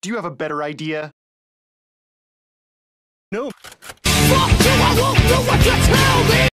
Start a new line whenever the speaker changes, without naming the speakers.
Do you have a better idea?
No. Fuck you, I won't do what you tell me!